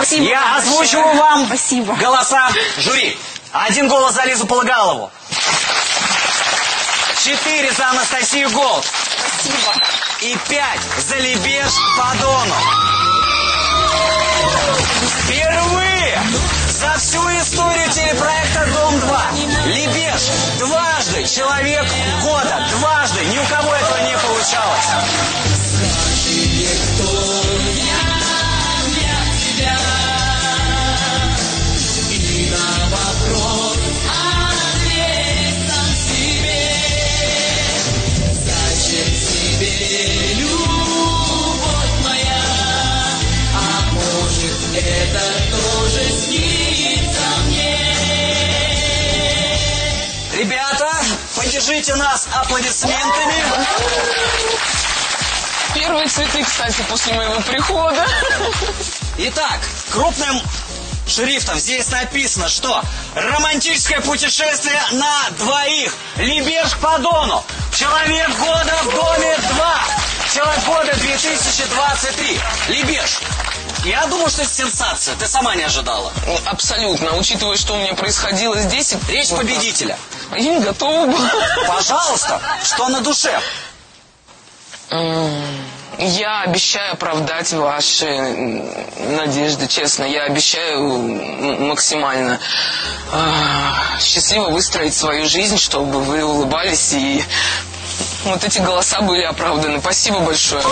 Спасибо Я озвучиваю большое. вам Спасибо. голоса жюри. Один голос за Лизу Полагалову. Четыре за Анастасию Голд. Спасибо. И пять за Лебеж по Дону. Впервые за всю историю телепроекта «Дом-2» Лебеж дважды человек года. Дважды. Ни у кого этого не получалось. Ребята, поддержите нас аплодисментами. Первые цветы, кстати, после моего прихода. Итак, крупным шрифтом здесь написано, что романтическое путешествие на двоих. Лебеж по Дону. Человек года в доме 2. Человек года 2023. Лебеж. Я думаю, что это сенсация. Ты сама не ожидала. Абсолютно. Учитывая, что у меня происходило здесь... Речь вот, победителя. Я не готова была. Пожалуйста, что на душе? Я обещаю оправдать ваши надежды, честно. Я обещаю максимально а, счастливо выстроить свою жизнь, чтобы вы улыбались и вот эти голоса были оправданы. Спасибо большое.